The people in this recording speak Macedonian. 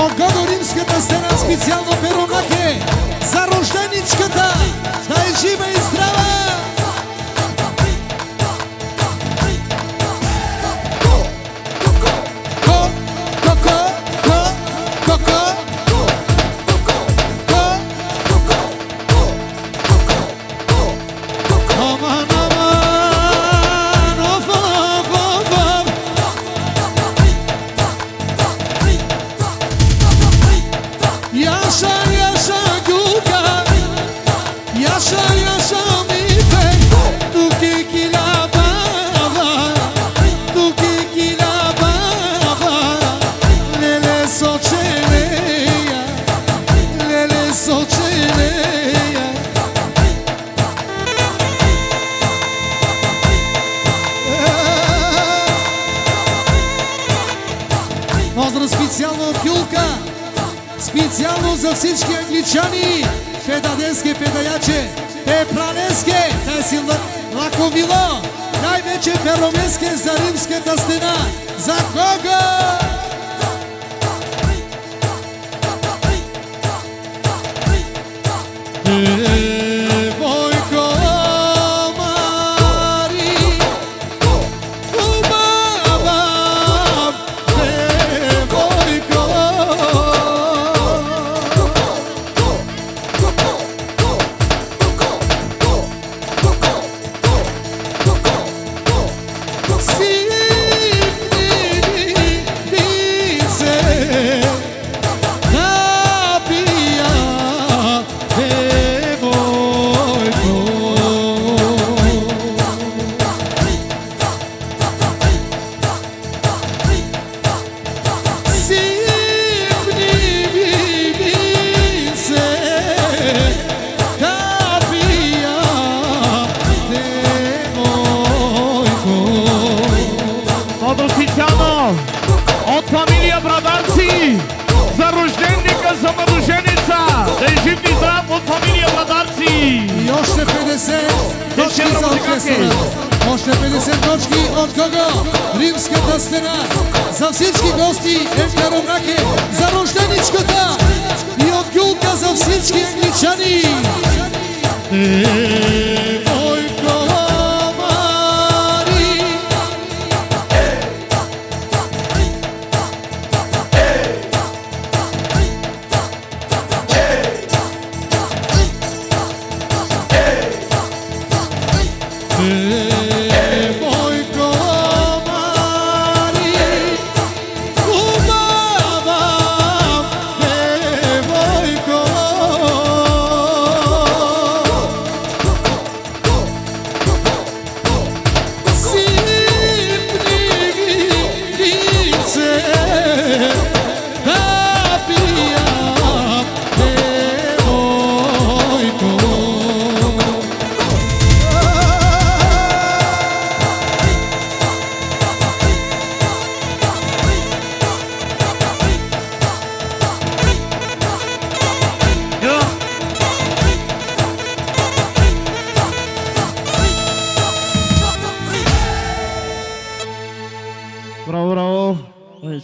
Од Годо Римската стена специјално перо Lele Lele Поздрав специјално од Јулка Специјално за всички англичани, педадеске, педајаче, е планеске, тај си лаковило, највеќе перомеске за римската стена. За кого? Още 50 точки за оркестарот. Още 50 точки од кого? Римската стена. За всички гости Емка Ромраке, за рожденичката и од Ѓулка за всички англичани. Девојко Yeah. bravo, bravo. Oi,